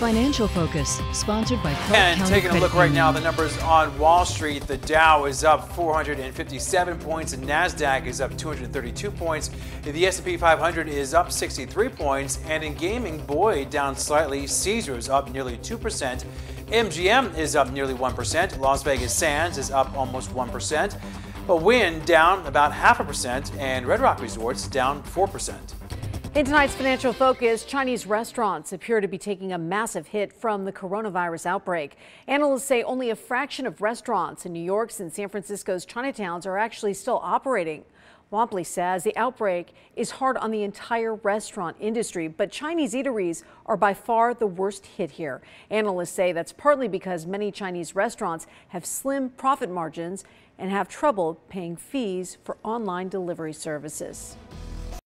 Financial Focus, sponsored by Clark And County taking a look right now, the numbers on Wall Street. The Dow is up 457 points, and Nasdaq is up 232 points. The S&P 500 is up 63 points, and in gaming, Boyd down slightly. Caesars up nearly 2%. MGM is up nearly 1%. Las Vegas Sands is up almost 1%. But Wynn down about half a percent, and Red Rock Resorts down 4%. In tonight's financial focus, Chinese restaurants appear to be taking a massive hit from the coronavirus outbreak. Analysts say only a fraction of restaurants in New York's and San Francisco's Chinatowns are actually still operating. Womply says the outbreak is hard on the entire restaurant industry, but Chinese eateries are by far the worst hit here. Analysts say that's partly because many Chinese restaurants have slim profit margins and have trouble paying fees for online delivery services.